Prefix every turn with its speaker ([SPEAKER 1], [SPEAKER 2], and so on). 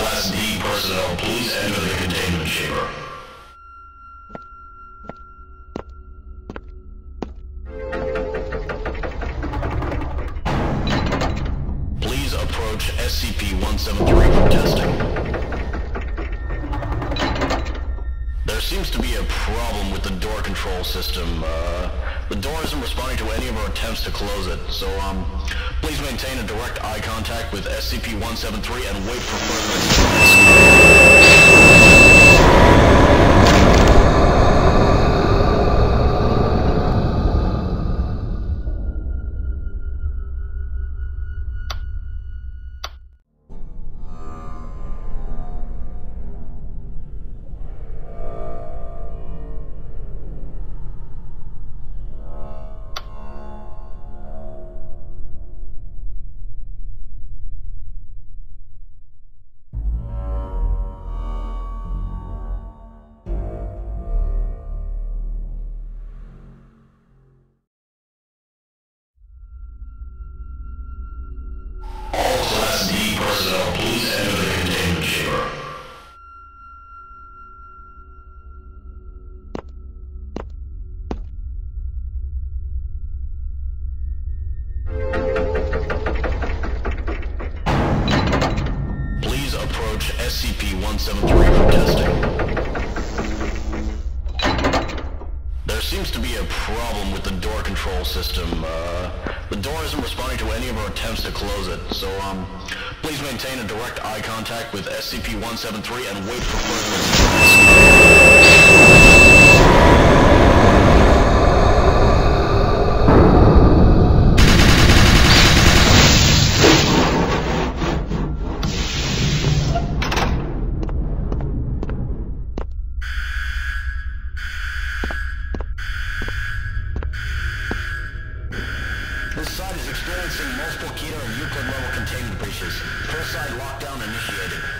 [SPEAKER 1] Class D personnel, please enter the containment chamber. Please approach SCP-173 for testing. There seems to be a problem with the door control system. Uh, the door isn't responding to any of our attempts to close it, so um, please maintain a direct eye contact with SCP-173 and wait for further instructions. Approach SCP-173 for testing. There seems to be a problem with the door control system. Uh, the door isn't responding to any of our attempts to close it, so um, please maintain a direct eye contact with SCP-173 and wait for further experiencing multiple Keter and Euclid level containment breaches. Full site lockdown initiated.